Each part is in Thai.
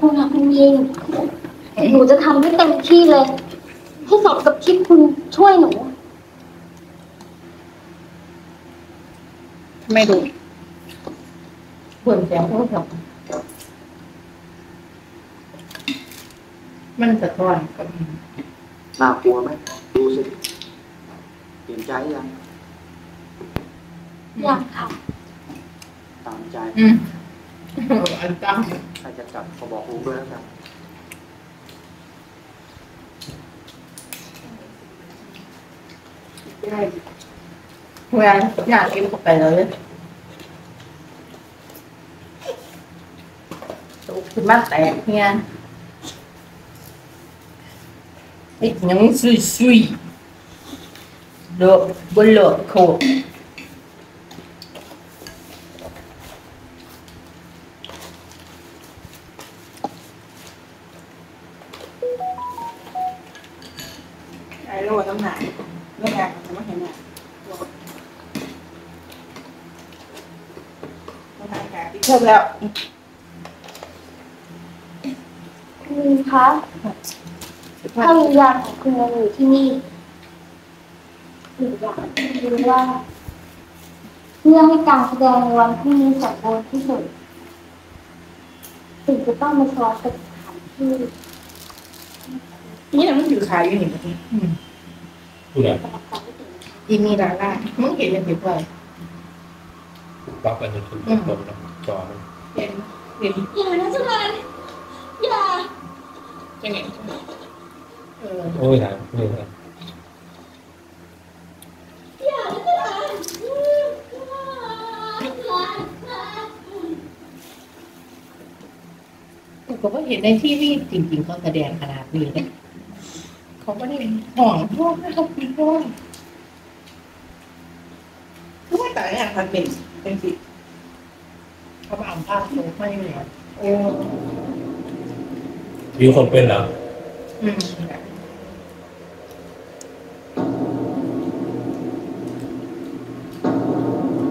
คุณค่ะคุณยิง หนูจะทำให้เต็มที่เลย ให้สมกับที่คุณช่วยหนู ไม่ดูเปิดเสียงโทรศัพท์มันสะท้อนกับน่ากลัวไหมดูสิเปลี่ยนใจยังอยากค่ะตามใจ อืม อันตั้งใครจะจับก็บอกลุงด้วยแล้วกันได้เวลาอยากกินก็ไปเลยตุกขึ้นมาแตกเนี่ยไอ้หยังซุยซุยๆโลกบนโลกโคตรไอ้โลต้องหนาเรื่องงานของมันเห็นเนี่ยต้องทำการที่เพิ่มแล้วคุณยิงคะถ้าวิญญาณของคุณยังอยู่ที่นี่หนูอยากรู้ว่าเพื่อให้การแสดงในวันพรุ่งนี้สมบูรณ์ที่สุดสิ่งจะต้องมาซ้อมกับสถานที่นี่นะมันอยู่ขายอยู่นี่เมื่อกี้อืมพูดอะไรประกอบกั บสิ่งอีมีดาร่ามึงเห็นยังผิดไปบล็อกอันนี้คือตรงนะจอมันเห็นเห็นอย่านะเจ้านายอย่ายังไงเออโอ้ยนะนี่นะอย่านะเจ้านายกูก็ว่าเห็นในทีวีจริงๆเขาแสดงขนาดนี้เลย เขาไม่ได้ห่วงพวกไม่เขาคิดว่าคือว่าแต่อย่างมันเป็นเป็นสิเขามาอ่านภาพโซ่ไม่เลยอะโอ้มีคนเป็นเหรออืม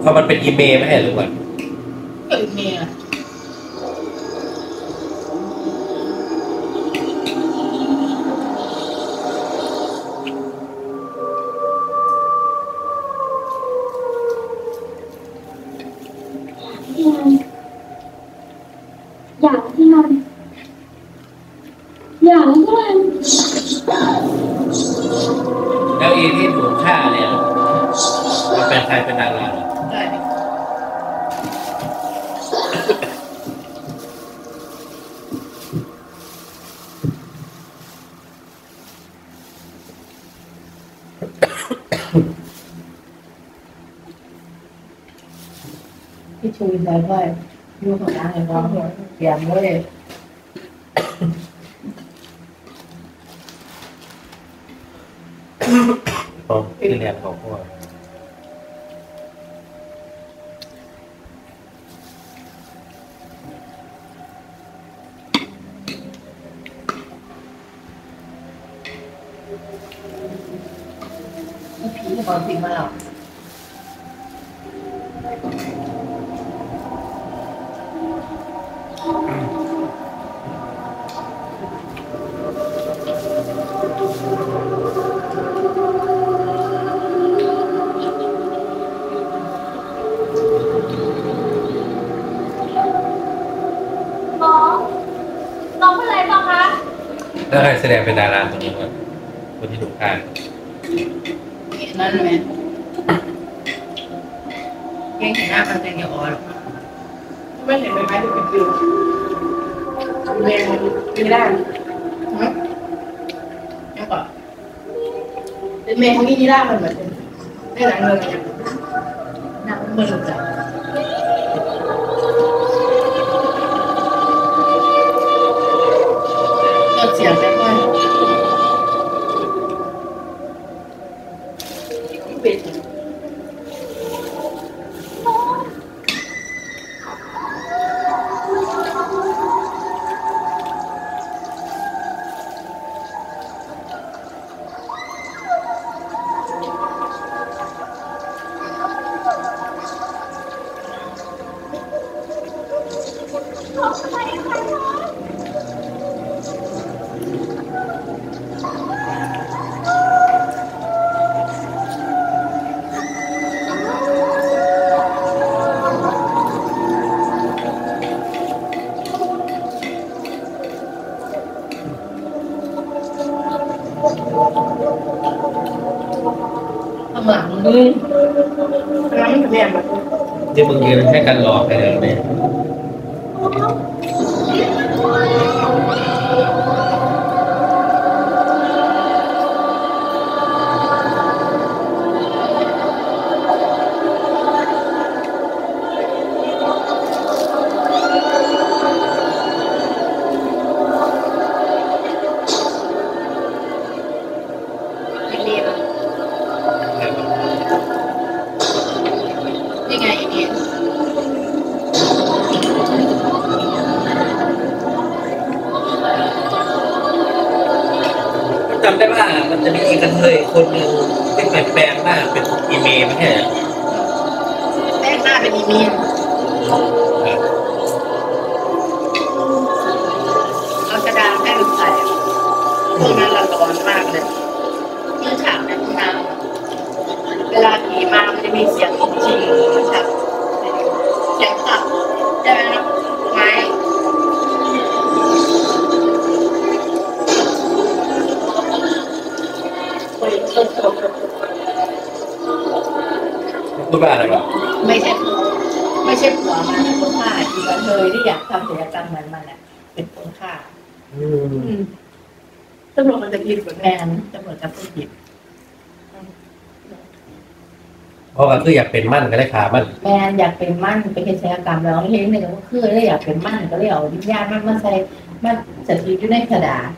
เพราะมันเป็นอีเมลไม่ใช่หรือเปล่าเกิดเมีย อยากที่มันอยากที่มันแล้วอีที่ถูกฆ่าเนี่ยมันเป็นใครเป็นดาราเหรอได้ที่ชูใจว่าอยู่ข้างหลังเลยว่า เสียงเว้ยตอนที่เรียนของพวกผีความจริงม แล้วใครแสดงเป็นดาราตรงนี้วะคนที่ถูกฆ่านั่นไหมยังเห็นหน้ามันเป็นอย่างอ่อนไม่เห็นใบไม้ที่เป็นฟิวเรียนไม่ได้ฮะยังก่อนเป็นเมย์ของนี่นี่ได้มันเหมือนได้หลังเงินนั่งมันรู้จัก ที่มึงยืนให้กันหลอกอะไรแบบนี้ แป้งหน้าเป็นอีเมียเอากระดาษแป้งใส่พวกนั้นละร้อนมากเลยยิ่งฉากนั้นมาเวลาผีมามันจะมีเสียงจริงๆฉากเสียงตัดใช่ไหมนะไม้พูดว่าอะไรวะไม่ใช่ผัว ไม่ใช่ผัวมันนะคนฆ่าอีกกระเทยที่อยากทำศิลปกรรมเหมือนมันอะ เป็นคนฆ่าอืมตำรวจมันจะกินเหมือนแมแม่นตำรวจจับผู้ผิดเพราะว่าคืออยากเป็นมั่นก็ได้ขามันแมนอยากเป็นมั่นไปเฮ็ดศิลปกรรมแล้วเฮ้ยหนึ่งก็คือเลยอยากเป็นมั่นก็เลยเอาวิญญาณมันมาใส่มันสถิตอยู่ในกระดาษ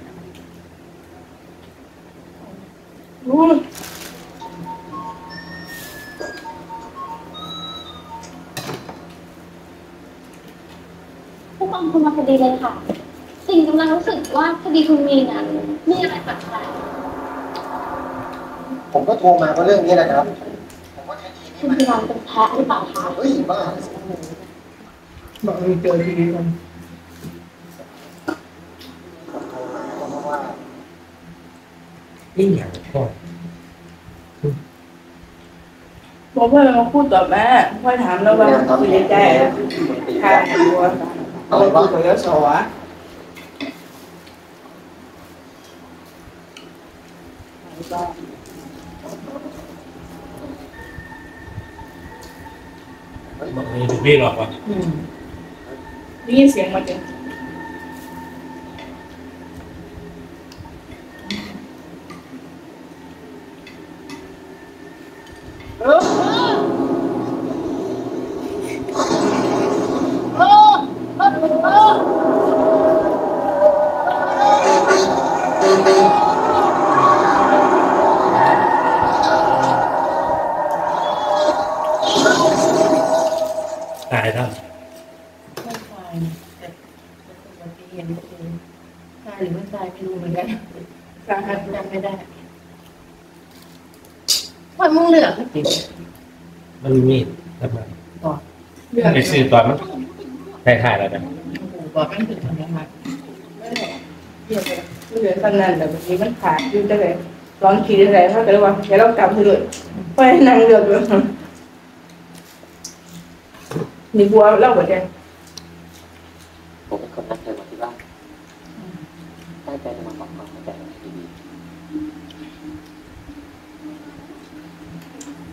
รู้ผู้กองคุณมาคดีเลยค่ะ สิ่งกำลังรู้สึกว่าคดีคุณมีนะมีอะไรแปลกผมก็โทรมาเพราะเรื่องนี้นะครับ ผมว่าคดีๆนี้คุณมันพีรันเป็นแพ้หรือเปล่าคะเฮ้ยบ้าบอกมีเจอทีมันโทรมาก็เพราะว่านี่อย่างพ่อบอกเพื่อนมาพูดต่อแม่พ่อถามแล้วว่าคุยในใจค่ะ ตัวเอาไปคุยกับสวะบอกมี ตายแล้วไม่ตายแต่แต่ปกติเห็นคือตายหรือไม่ตายไม่รู้เหมือนกันสาหัสจำไม่ได้ว่ามึงเลือกจริงมันมีมีดทำไมก่อนเรื่องไปซื้อตอนมันถ่ายๆแล้วนะก่อนมันคือทำยังไงเรื่องเรื่องขนาดแบบนี้มันขาดอยู่จะเลยร้อนขีดอะไรถ้าเกิดว่าแกเรากลับเถอะไปนั่งเรือด้วย นี่บัวเล่าหมดยังผมเป็นคนนัดเธอมาที่บ้านตั้งใจจะมาบอกความเข้าใจในคดี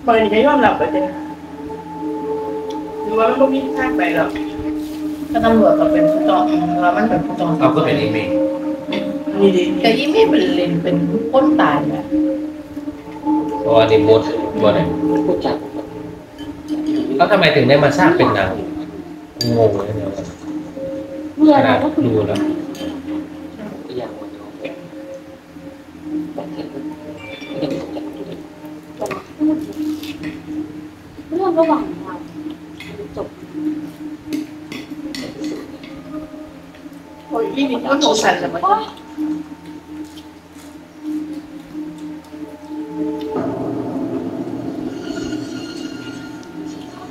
บางทีก็ยอมรับหมดยังหรือว่ามันก็มีค่าไปหรอกก็ตำรวจก็เป็นผู้จองแล้วมันเป็นผู้จองเอาก็เป็นอีเมลนี่ดีแต่ยี่ไม่เป็นเลนเป็นคนตายเนี่ยเพราะว่านี่มดตัวไหนพูดจาก แล้วทำไมถึงได้มาสร้างเป็นหนังงงเลยเนี่ยมีขอะไรนาดก็คือดูแล้วอย่างวันนี้แต่เห็นก็ยังตกใจอยู่เลยเรื่องระหว่างเราจบโอ้ยนี่นี่ก็สงสารแต่มัน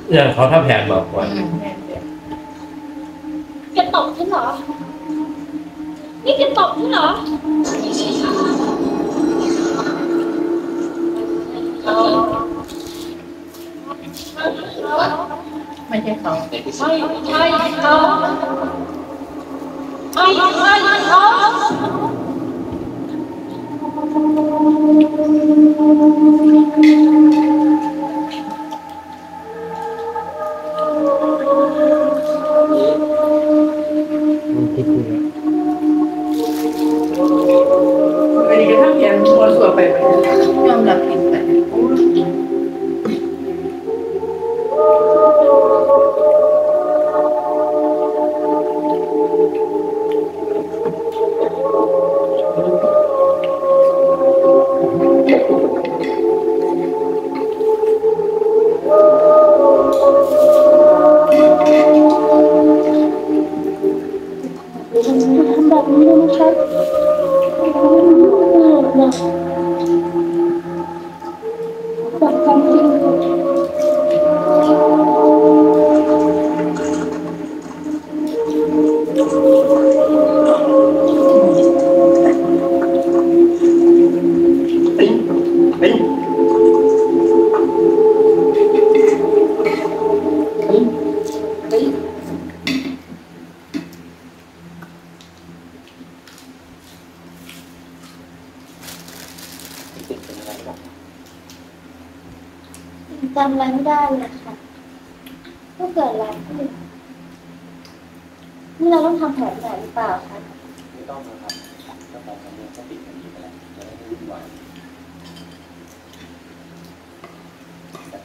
โอ๊ยอย่างเขาถ้าแผนบอกว่าอืมแกตบฉันเหรอ นี่แกตบฉันเหรอไม่ใช่เขาในที่สุดไม่ใช่เขาไม่ใช่เขาอะ ยังวซั่วไปไหมยอมรับ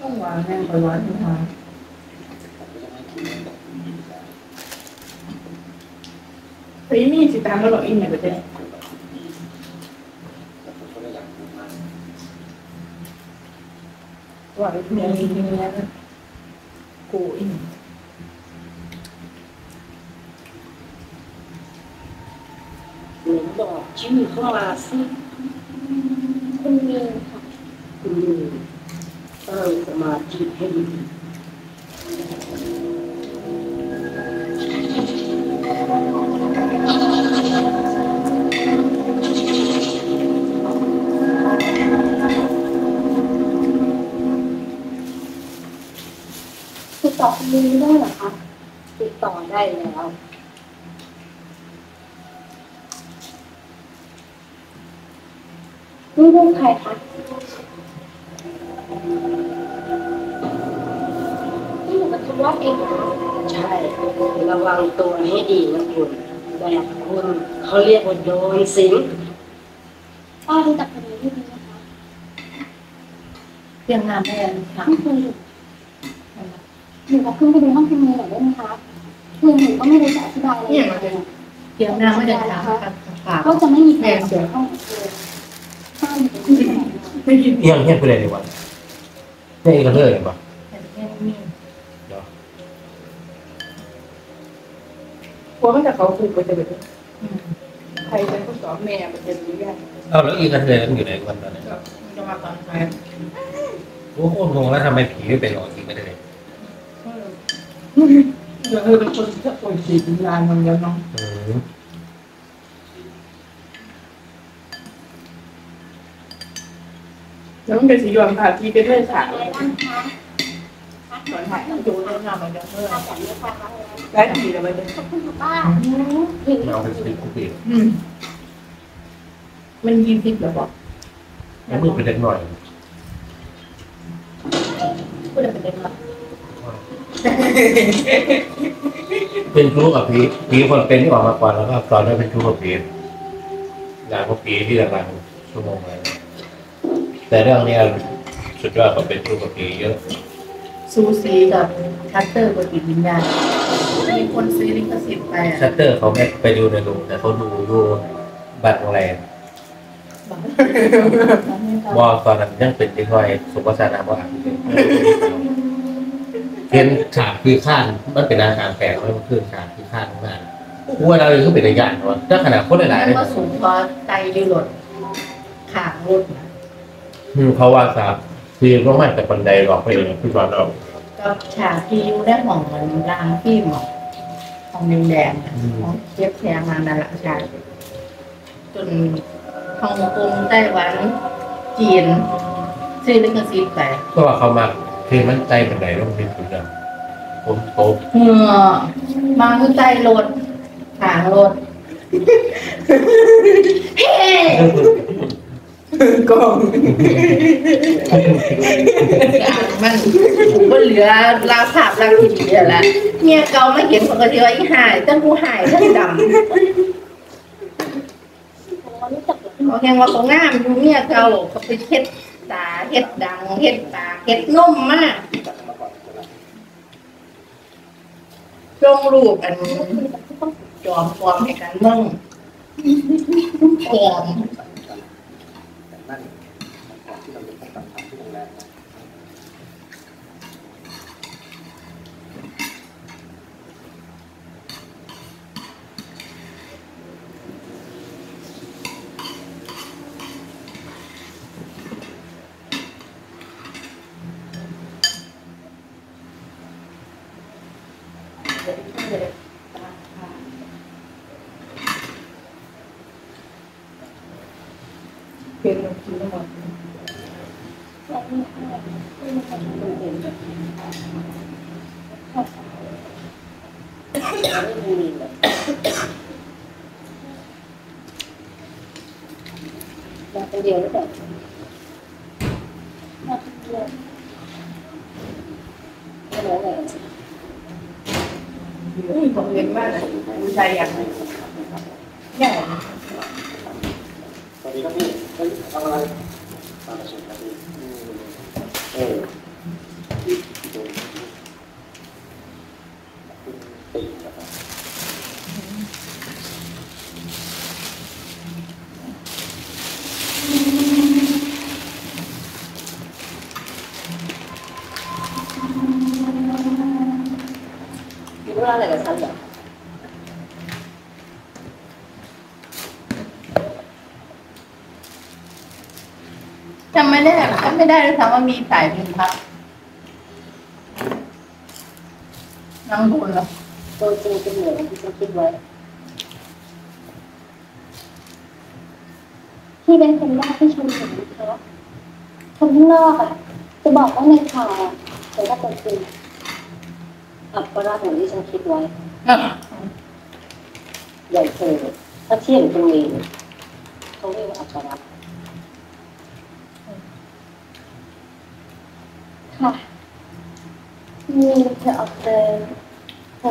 ต้องวางแน่นไปร้อยที่ทางผมก็จะไม่คุยเรื่อ ติดต่อคุณมีนได้เหรอคะ ติดต่อได้แล้วนี่เรื่องใครคะ ระวังตัวให้ดีนะคุณแบบคุณเขาเรียกว่าโดนสิงป้ารู้จักคนนี้ด้วยไหมคะเตรียมงานแทนค่ะไม่เคยอยู่หนูขอขึ้นไปดูห้องคุณมีนหน่อยได้ไหมคะคือหนูก็ไม่รู้จะอธิบายอะไรเนี่ยมันเป็นเตรียมงานไม่ได้ทำกันค่ะก็จะไม่มีใครเสียห้องเลยป้าอยู่ที่ไหนมาไม่ยินเอียงเฮี้ยนไปเลยดีกว่าเนี่ยอีกระเทยเห็นปะ ลัวมันจะเขาถูกไปจะเป็นใครเป็นผู้สอนแม่มันจะรู้ยากเอาแล้วอีกระเทยมันอยู่ไหนกันตอนนี้มันจะมาตอนไหนโอ้โหงงแล้วทำไมผีไม่เป็นหรอกอีกระเทยเดี๋ยวเออเป็นคนที่ป่วยจิตวิญญาณมันแล้วเนาะอืมแล้วมันเป็นสีดวงค่ะที่เป็นเรื่องสาวอะไรบ้างคะ สอนถ่ายต้องดูเรื่องงานมันจะเพิ่มไม่ฟังแล้วได้ทีแล้วมันจะบ้าเอาไปสิคุกปีอืมมันยี่สิบแล้วบอกแล้วมือเป็นเด็กหน่อยพูดเป็นเด็กละเป็นชู้กับผีผีคนเป็นที่ออกมาก่อนแล้วก็ตอนนั้นเป็นชู้กับผีหลังกับผีที่หลังๆชั่วโมงอะไรแต่เรื่องนี้สุดยอดเขาเป็นชู้กับผีเยอะ ซูซีกับคัตเตอร์บนจิตวิญญาณมีคนซื้อลิขสิทธิ์ไปอะชัตเตอร์เขาไม่ไปดูในโรงแต่เขาดูอยู่บัตรโรงแรมวอตอนนั้นยังเป็นเด็กน้อยสุภาษานาว่าเห็นฉากคือข้านมันเป็นอาการแปลกมันคือฉากคือข้านมากกูว่าเราเองก็เป็นระยะนะว่าถ้าขนาดคนหลายๆแล้เลวยก็สูงพอใจยืดหลดขางรถอืมเขาว่าสาบคือก็ไม่แต่บันไดหรอกไปเลยคือว่าเรา ก็ฉากที่อยู่ได้ห้องมันรางฟิล์มอะห้องแดงๆอะห้องเก็บแพงมานั่นแหละฉากจนฮ่องกงไต้หวัน จีน ซื้อลิขสิทธิ์ไปก็ว่าเขามาคือมันใจบันไดลงที่สุดแล้วผมโตเมื่อมาคือใต้รถขางรถเฮ้ กองมันมันเหลือราวภาพราวที่ดีแล้วละเมียเก่ามาเห็นเขาก็สิว่าอีหายตั้งกูหายตั้งดำเขารู้จักเหรอเขาแงว่าเขางามอยู่เมียเก่าเขาไปเฮ็ดตาเฮ็ดดังเฮ็ดปากเฮ็ดนุ่มมากลงรูปอันจอมปลอมให้กันมึงปลอม นั่นก่อนที่เราจะพบกันที่โรงแรมนะ เป็นคิวทั้งหมด มาคนเดียวหรือเปล่ามาคนเดียว ไม่รู้เลย อุ้ยผมเรียนมากเลยผู้ชายอยากไหนอยาก สวัสดีครับพี่เฮ้ยทำอะไรมาประชุมครับพี่อืมเออคุณ ตีนะครับคิดอะไรกับฉันเหรอจำไม่ได้จำไม่ได้ด้วยซ้ำว่ามีสายพิมพ์พักน้องบุญเหรอ ตัวจริงเป็นเหมือนที่ฉันคิดไว้ พี่เป็นคนแรกที่ชมเห็นนะคะคนข้างนอกอะ จะบอกว่าในข่าวอะแต่ว่าตัวจริงอัปปราเหมือนที่ฉันคิดไว้อะอย่เธอถ้าเทียบตรงนี้เขาเรียกว่าอัปปราค่ะมีเธอออกเดิน เ